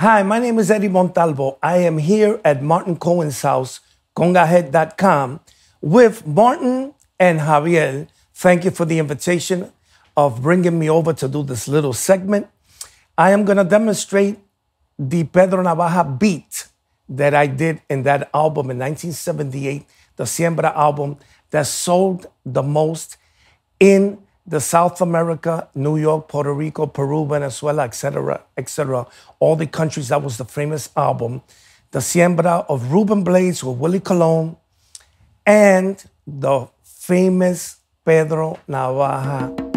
Hi, my name is Eddie Montalvo. I am here at Martin Cohen's house, congahead.com, with Martin and Javier. Thank you for the invitation of bringing me over to do this little segment. I am going to demonstrate the Pedro Navaja beat that I did in that album in 1978, the Siembra album that sold the most in the South America, New York, Puerto Rico, Peru, Venezuela, etc., etc. All the countries. That was the famous album, the Siembra of Ruben Blades with Willie Colon, and the famous Pedro Navaja